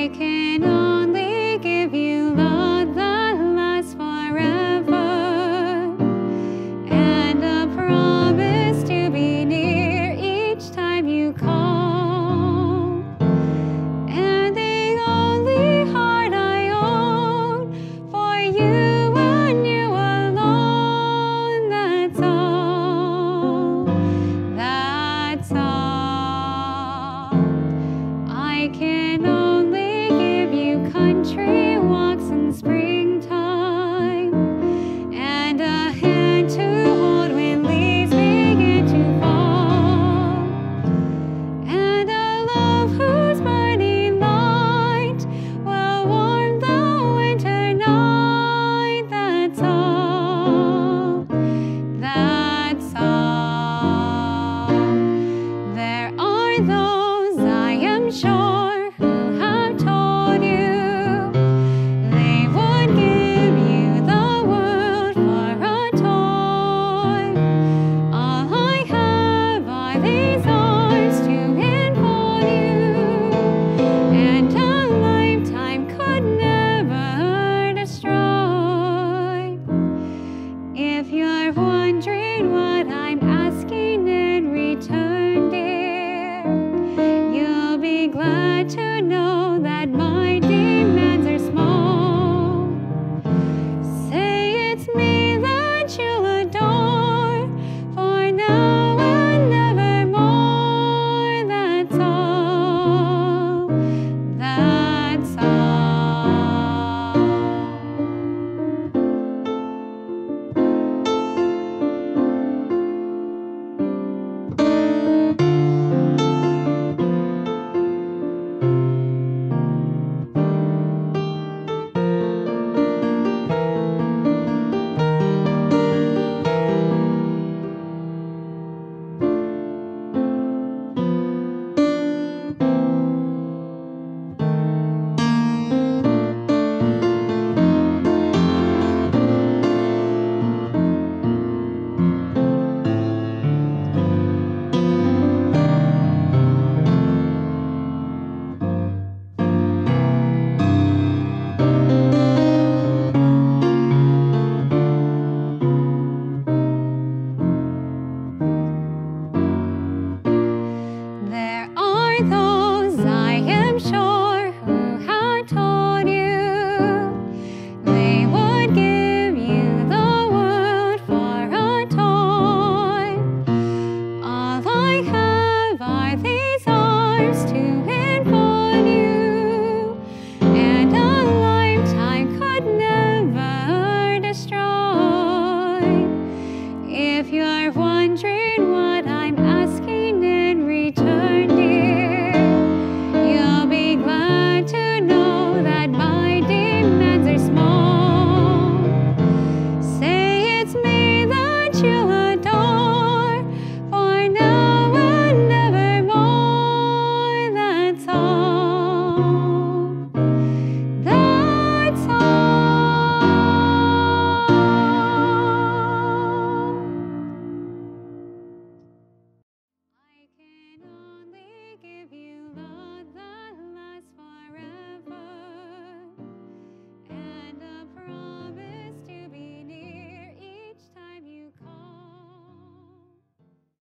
I can You're one.